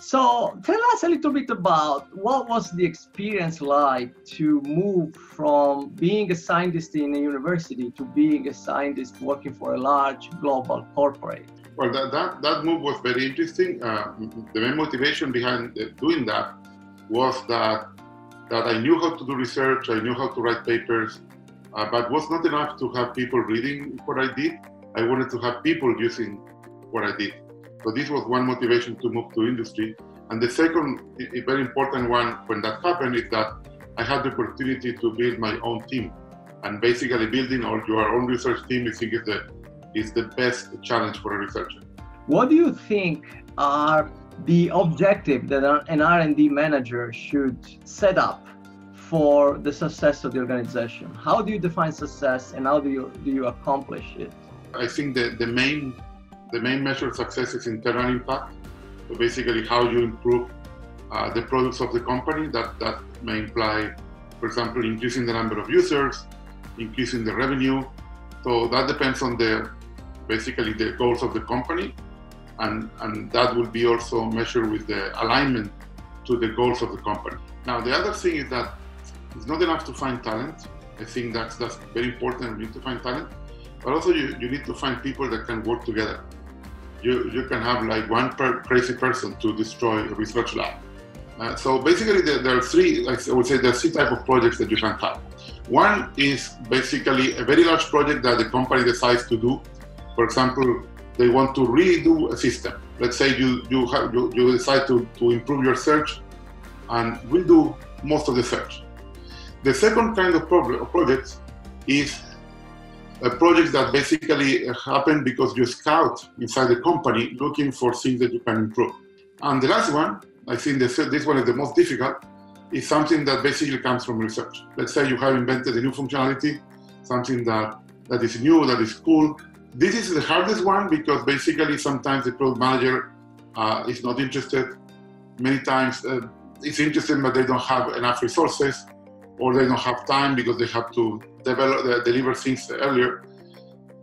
So tell us a little bit about what was the experience like to move from being a scientist in a university to being a scientist working for a large global corporate. Well, that, that, that move was very interesting. Uh, the main motivation behind doing that was that that I knew how to do research, I knew how to write papers, uh, but was not enough to have people reading what I did. I wanted to have people using what I did. So this was one motivation to move to industry. And the second, a very important one when that happened is that I had the opportunity to build my own team. And basically building your own research team, I think is the, is the best challenge for a researcher. What do you think are the objective that an R&D manager should set up for the success of the organization? How do you define success and how do you, do you accomplish it? I think the, the main the main measure of success is internal impact. So basically how you improve uh, the products of the company. That, that may imply, for example, increasing the number of users, increasing the revenue. So that depends on the basically the goals of the company. And, and that will be also measured with the alignment to the goals of the company. Now, the other thing is that it's not enough to find talent. I think that's, that's very important. We need to find talent, but also you, you need to find people that can work together you, you can have like one per crazy person to destroy a research lab. Uh, so basically there, there, are three, I would say there are three type of projects that you can have. One is basically a very large project that the company decides to do. For example, they want to redo a system. Let's say you, you, have, you, you decide to, to improve your search and redo most of the search. The second kind of, project is a project that basically happen because you scout inside the company looking for things that you can improve. And the last one, I think this, this one is the most difficult, is something that basically comes from research. Let's say you have invented a new functionality, something that, that is new, that is cool. This is the hardest one because basically sometimes the product manager uh, is not interested. Many times uh, it's interested, but they don't have enough resources or they don't have time because they have to develop, uh, deliver things earlier.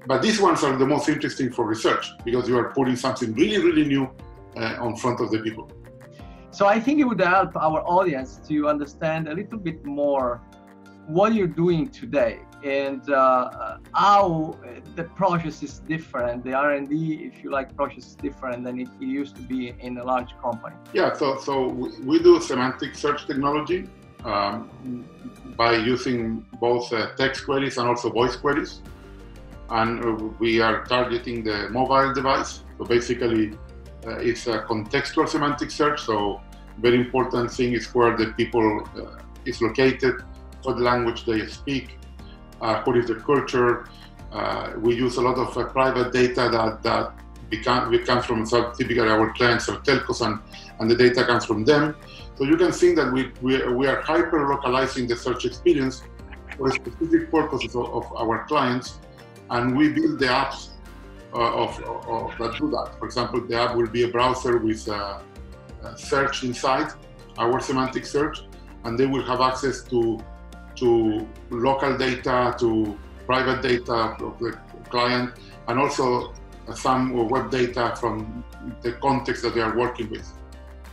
But these ones are the most interesting for research because you are putting something really, really new uh, on front of the people. So I think it would help our audience to understand a little bit more what you're doing today and uh, how the process is different. The R&D, if you like, process is different than it, used to be in a large company. Yeah, so so we do semantic search technology um, by using both uh, text queries and also voice queries. And uh, we are targeting the mobile device. So basically, uh, it's a contextual semantic search. So very important thing is where the people uh, is located, what language they speak, uh, what is the culture. Uh, we use a lot of private data that, that become, we come from typically our clients are telcos and, and the data comes from them. So you can think that we, we, we are hyper localizing the search experience for specific purposes of, of our clients, and we build the apps uh, of, of, that do that. For example, the app will be a browser with a, a search inside, our semantic search, and they will have access to to local data, to private data of the client, and also some web data from the context that they are working with.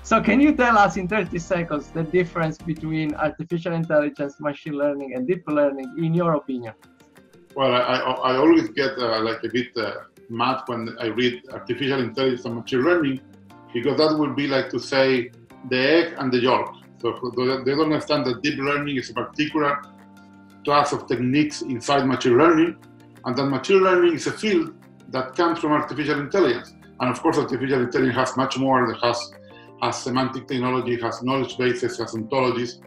So can you tell us in 30 seconds the difference between artificial intelligence, machine learning, and deep learning, in your opinion? Well, I, I always get uh, like a bit uh, mad when I read artificial intelligence and machine learning, because that would be like to say the egg and the yolk. So they don't understand that deep learning is a particular class of techniques inside machine learning, and that machine learning is a field that comes from artificial intelligence. And of course, artificial intelligence has much more. It has, has semantic technology, has knowledge bases, has ontologies.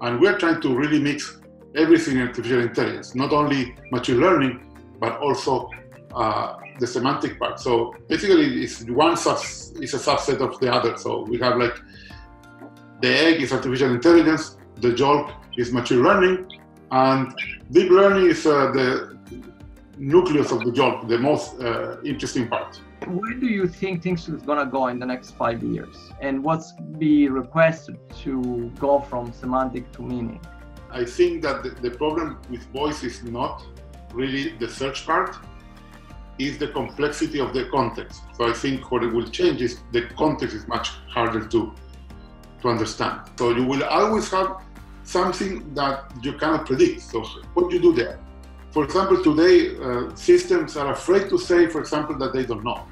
And we're trying to really mix everything in artificial intelligence, not only machine learning, but also uh, the semantic part. So basically, it's one sub- is a subset of the other. So we have like the egg is artificial intelligence, the yolk is machine learning, and deep learning is uh, the nucleus of the job, the most uh, interesting part. Where do you think things is going to go in the next five years? And what's be requested to go from semantic to meaning? I think that the, the problem with voice is not really the search part. is the complexity of the context. So I think what it will change is the context is much harder to to understand. So you will always have something that you cannot predict. So what do you do there? For example, today uh, systems are afraid to say, for example, that they don't know.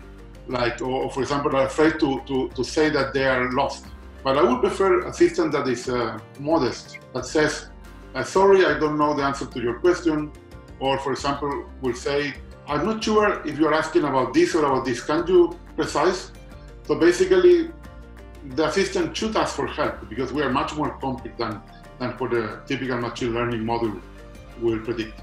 Like, or, for example, are afraid to, to, to say that they are lost. But I would prefer a system that is uh, modest, that says, uh, sorry, I don't know the answer to your question. Or, for example, will say, I'm not sure if you're asking about this or about this. Can you precise? So basically, the assistant should ask for help because we are much more complex than, than what the typical machine learning model will predict.